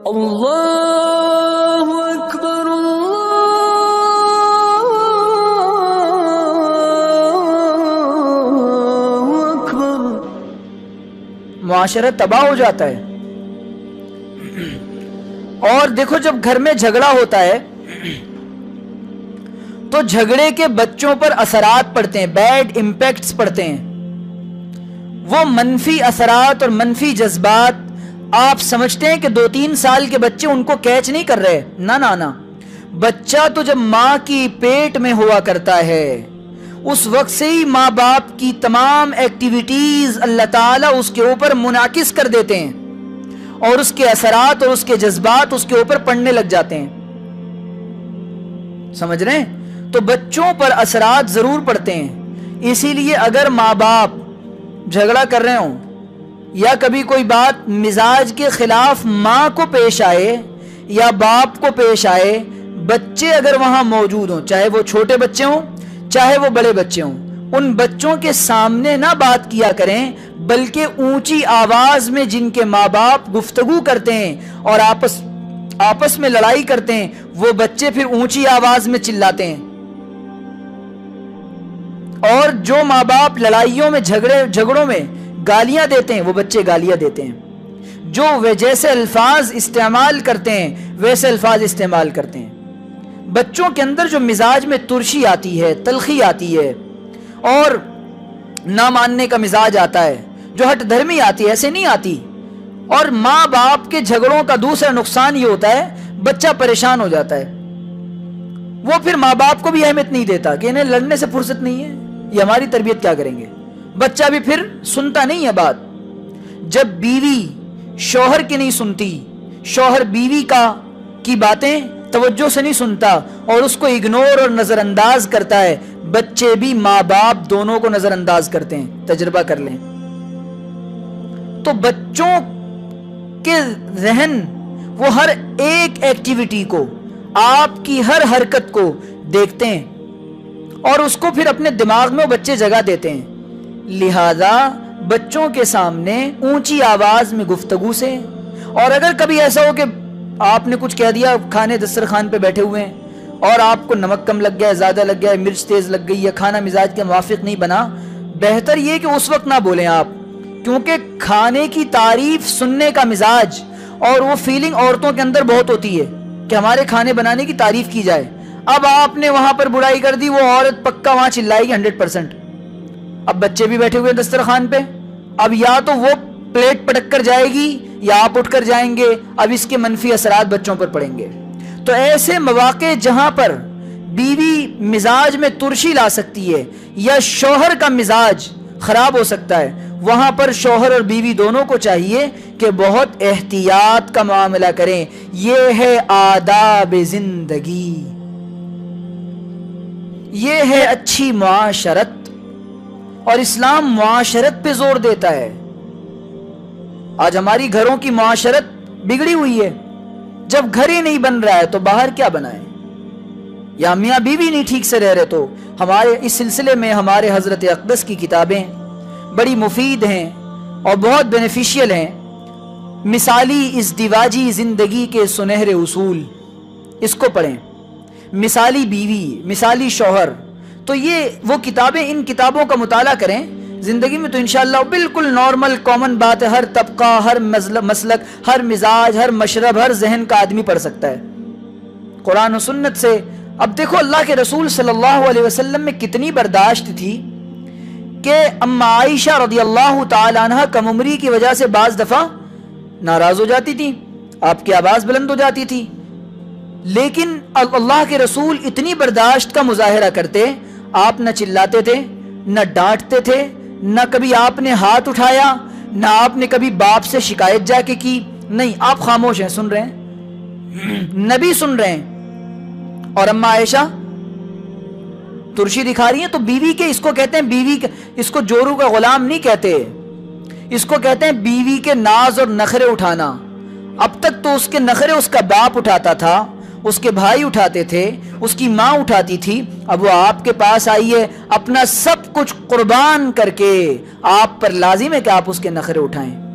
अकबर मुआशरा तबाह हो जाता है और देखो जब घर में झगड़ा होता है तो झगड़े के बच्चों पर असरात पड़ते हैं बैड इम्पैक्ट्स पड़ते हैं। वो मनफी असरात और मनफी जज्बात आप समझते हैं कि दो तीन साल के बच्चे उनको कैच नहीं कर रहे? ना ना ना। बच्चा तो जब माँ की पेट में हुआ करता है, उस वक्त से ही माँ बाप की तमाम एक्टिविटीज़ अल्लाह ताला उसके ऊपर मुनाकिस कर देते हैं और उसके असरात और उसके जज्बात उसके ऊपर पड़ने लग जाते हैं। समझ रहे हैं? तो बच्चों पर असरात ज़रूर पड़ते हैं। इसीलिए अगर माँ बाप झगड़ा कर रहे हो या कभी कोई बात मिजाज के खिलाफ माँ को पेश आए या बाप को पेश आए, बच्चे अगर वहाँ मौजूद हों, चाहे वो छोटे बच्चे हों, चाहे वो बड़े बच्चे हों, उन बच्चों के सामने ना बात किया करें, बल्कि ऊँची आवाज़ में जिनके माँ बाप गुफ्तगु करते हैं और आपस आपस में लड़ाई करते हैं, वो बच्चे फिर ऊँची आवाज़ में चिल्लाते हैं। और जो माँ बाप लड़ाइयों में, झगड़े, झगड़ों में गालियाँ देते हैं, वो बच्चे गालियाँ देते हैं। जो वे जैसे अल्फाज इस्तेमाल करते हैं, वैसे अल्फाज इस्तेमाल करते हैं। बच्चों के अंदर जो मिजाज में तुरशी आती है, तलखी आती है, और ना मानने का मिजाज आता है, जो हट धर्मी आती है, ऐसे नहीं आती। और माँ बाप के झगड़ों का दूसरा नुकसान ये होता है, बच्चा परेशान हो जाता है। वो फिर माँ बाप को भी अहमियत नहीं देता कि इन्हें लड़ने से फुर्सत नहीं है, ये हमारी तरबियत क्या करेंगे? बच्चा भी फिर सुनता नहीं है बात। जब बीवी शौहर की नहीं सुनती, शौहर बीवी का, की बातें तवज्जो से नहीं सुनता और उसको इग्नोर और नजरअंदाज करता है, बच्चे भी माँ बाप दोनों को नजरअंदाज करते हैं, तजर्बा कर लें। तो बच्चों के जहन वो हर एक एक्टिविटी को, आपकी हर हरकत को देखते हैं और उसको फिर अपने दिमाग में वो बच्चे जगह देते हैं। लिहाजा बच्चों के सामने ऊँची आवाज़ में गुफ्तगु से। और अगर कभी ऐसा हो कि आपने कुछ कह दिया, खाने दस्तरखान पे बैठे हुए हैं, और आपको नमक कम लग गया, ज़्यादा लग गया, मिर्च तेज़ लग गई, या खाना मिजाज के मुआफिक नहीं बना, बेहतर ये कि उस वक्त ना बोलें आप, क्योंकि खाने की तारीफ़ सुनने का मिजाज और वो फीलिंग औरतों के अंदर बहुत होती है कि हमारे खाने बनाने की तारीफ़ की जाए। अब आपने वहाँ पर बुराई कर दी, वो औरत पक्का वहाँ चिल्लाएगी हंड्रेड परसेंट अब बच्चे भी बैठे हुए दस्तरखान पे। अब या तो वो प्लेट पटक कर जाएगी या आप उठकर जाएँगे। अब इसके मनफी असरात बच्चों पर पड़ेंगे। तो ऐसे मौाक़े जहाँ पर बीवी मिजाज में तुरशी ला सकती है या शोहर का मिजाज खराब हो सकता है, वहाँ पर शोहर और बीवी दोनों को चाहिए कि बहुत एहतियात का मामला करें। यह है आदाब ज़िंदगी। ये है अच्छी मुआशरत और इस्लाम मुआशरत पे ज़ोर देता है। आज हमारी घरों की माशरत बिगड़ी हुई है। जब घर ही नहीं बन रहा है तो बाहर क्या बनाए? या मियाँ बीवी नहीं ठीक से रह रहे तो हमारे इस सिलसिले में हमारे हज़रत अकदस की किताबें बड़ी मुफीद हैं और बहुत बेनिफिशियल हैं। मिसाली इस दिवाजी ज़िंदगी के सुनहरे उसूल, इसको पढ़ें। मिसाली बीवी, मिसाली शौहर तो ये वो किताबें, इन किताबों का मुताला करें, ज़िंदगी में तो इंशाल्लाह बिल्कुल नॉर्मल, कॉमन बात है, हर तबका, हर मसलक, हर मिजाज, हर मशरब, हर जहन का आदमी पढ़ सकता है। कुरान सुन्नत से, अब देखो अल्लाह के रसूल सल्लल्लाहु अलैहि वसल्लम में कितनी बर्दाश्त थी कि अम्मा आयशा रदी अल्लाह तहा कम उम्री की वजह से बाज दफ़ा नाराज़ हो जाती थी, आपकी आवाज़ बुलंद हो जाती थी। लेकिन अल्लाह के रसूल इतनी बर्दाश्त का मुजाहरा करते आप न चिल्लाते थे, न डांटते थे, न कभी आपने हाथ उठाया, न आपने कभी बाप से शिकायत जाके की। नहीं, आप खामोश हैं, सुन रहे हैं? नबी सुन रहे हैं। और अम्मा आयशा, तुरशी दिखा रही है तो बीवी के इसको कहते हैं, बीवी के, इसको जोरू का गुलाम नहीं कहते। इसको कहते हैं, बीवी के नाज और नखरे उठाना। अब तक तो उसके नखरे उसका बाप उठाता था। उसके भाई उठाते थे, उसकी माँ उठाती थी, अब वो आपके पास आई है, अपना सब कुछ कुर्बान करके आप पर लाजिम है कि आप उसके नखरे उठाएँ।